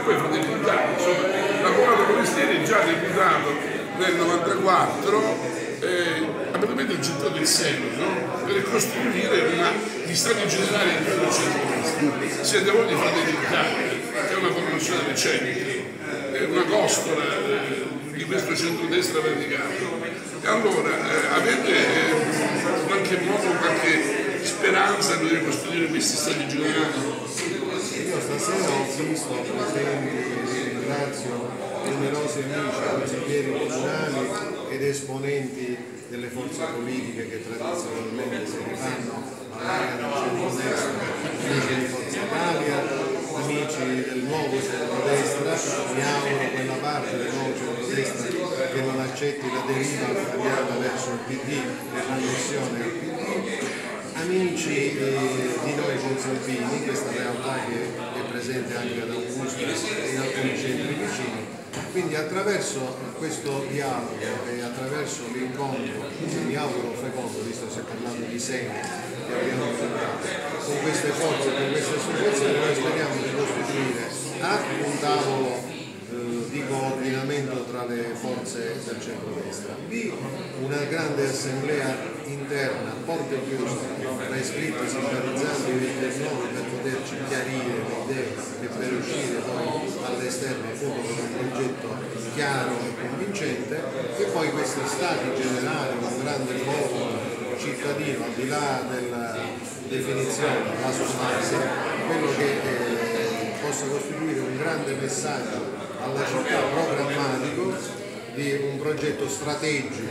poi Fratelli d'Italia, insomma, la Comando Forestieri già deputato nel 94 eh, ha veramente gettato il seno no? per costruire una, gli stati generali di tutto il centro Siete voi di Fratelli d'Italia, che è una formazione recente, è una costola eh, di questo centrodestra verticale. E allora eh, avete eh, in qualche modo qualche speranza di ricostruire questi stati generali? Io stasera ho visto presenti, ringrazio numerosi amici, consiglieri comunali ed esponenti delle forze politiche che tradizionalmente si rifanno all'area centro-destra, amici di Forza Italia, amici del nuovo centro-destra, mi auguro quella parte del nuovo centro-destra che non accetti la deriva italiana verso il PD e l'annessione al PD, amici eh, di noi consalpini, questa realtà presente anche ad Augusta e in alcuni centri vicini, quindi attraverso questo dialogo e attraverso l'incontro, mi auguro fecondo, visto che si è parlato di segni che abbiamo incontrato, con queste forze, con queste associazioni, noi speriamo di costituire A un tavolo eh, di coordinamento tra le forze del centro-destra, B una grande assemblea interna, porte chiuse, tra iscritti, e nuovi per poterci chiarire le idee e per uscire poi all'esterno con un progetto chiaro e convincente. E poi questi stati generali, un grande popolo cittadino al di là della definizione, la sostanza, quello che eh, possa costituire un grande messaggio alla città programmatico di un progetto strategico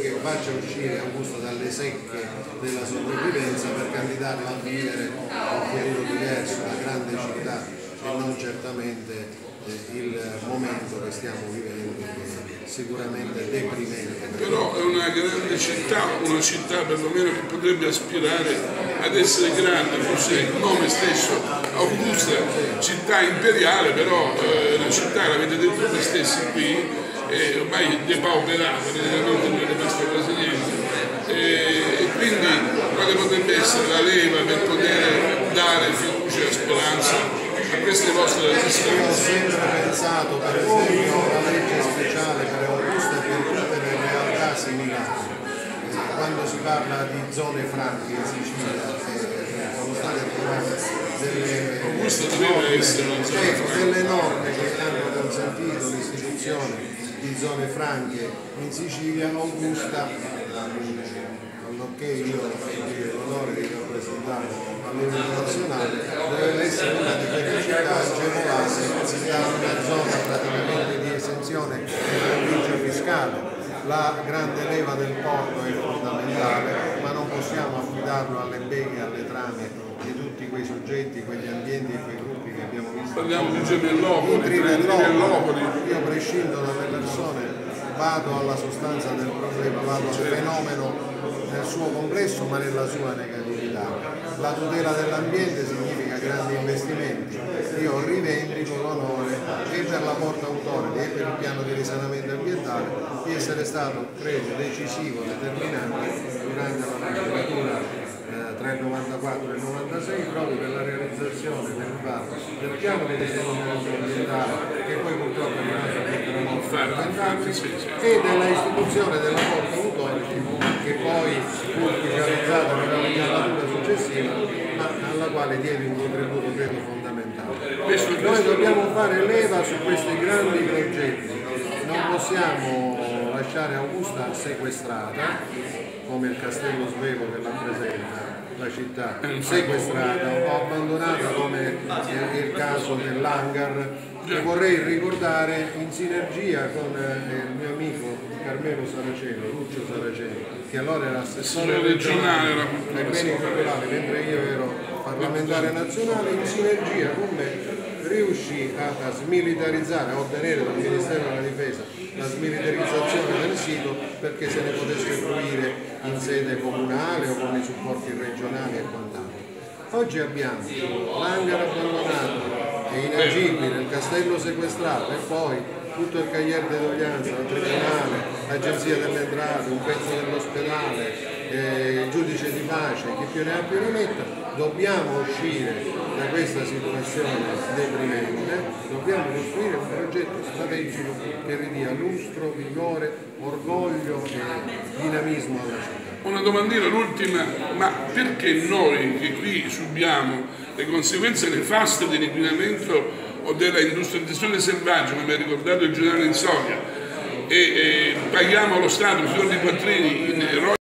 che faccia uscire Augusto dalle secche della sopravvivenza per candidarlo a vivere un futuro diverso, una grande città e non certamente eh, il momento che stiamo vivendo che è sicuramente deprimente. Però è una grande città, una città perlomeno che potrebbe aspirare ad essere grande, forse il nome stesso, Augusta, città imperiale, però eh, la città l'avete detto voi stessi qui, eh, ormai depauperata non è rimasto quasi niente. E, quindi quale potrebbe essere la leva per poter dare fiducia e speranza a queste vostre resistenze? Io ho sempre pensato per esempio alla legge speciale per Augusta e per tutte le realtà similari. Quando si parla di zone franche in Sicilia sono state approvate delle norme che hanno consentito l'istituzione di zone franche in Sicilia, Augusta, nonché io ho l'onore di rappresentare a livello nazionale, deve essere una di quelle città agevolate da una zona praticamente di esenzione di provincia fiscale. La grande leva del porto è fondamentale, non affidarlo alle beghe alle trame di tutti quei soggetti, quegli ambienti e quei gruppi che abbiamo visto. Parliamo di Gemellopoli, Trivellopoli. Io prescindo dalle persone, vado alla sostanza del problema, vado al fenomeno nel suo complesso ma nella sua negatività. La tutela dell'ambiente significa grandi investimenti. Io rivendico l'onore e per la porta autority e per il piano di risanamento ambientale di essere stato, credo, decisivo, determinante durante la legislatura tra il 94 e il 96 proprio per la realizzazione del del piano di risanamento ambientale che poi purtroppo è rimasto fondamentale e della istituzione della Porta Authority che poi fu ufficializzata nella legislatura successiva ma alla quale diede un contributo credo fondamentale. Noi dobbiamo fare leva su questi grandi progetti, non possiamo lasciare Augusta sequestrata come il castello svevo che la presenta la città sequestrata. O abbandonata come il caso dell'hangar che vorrei ricordare in sinergia con eh, il mio amico Carmelo Saraceno, Lucio Saraceno, che allora era assessore regionale ai beni culturali, mentre io ero parlamentare nazionale, in sinergia con me riuscì a, a smilitarizzare, a ottenere dal Ministero della Difesa la smilitarizzazione del sito perché se ne potesse fruire in sede comunale o con i supporti regionali e quant'altro. Oggi abbiamo l'hangar abbandonato e inagibile, il castello sequestrato e poi tutto il cahier di doglianza, il tribunale, l'agenzia delle entrate, un pezzo dell'ospedale, eh, il giudice di pace, chi più ne ha più ne metta, dobbiamo uscire da questa situazione deprimente dobbiamo costruire un progetto strategico che ridia lustro, vigore, orgoglio e dinamismo alla città. Una domandina, l'ultima, ma perché noi che qui subiamo le conseguenze nefaste dell'inquinamento o della industrializzazione selvaggia, come ha ricordato il generale Insonia, e, e paghiamo allo Stato fior di quattrini in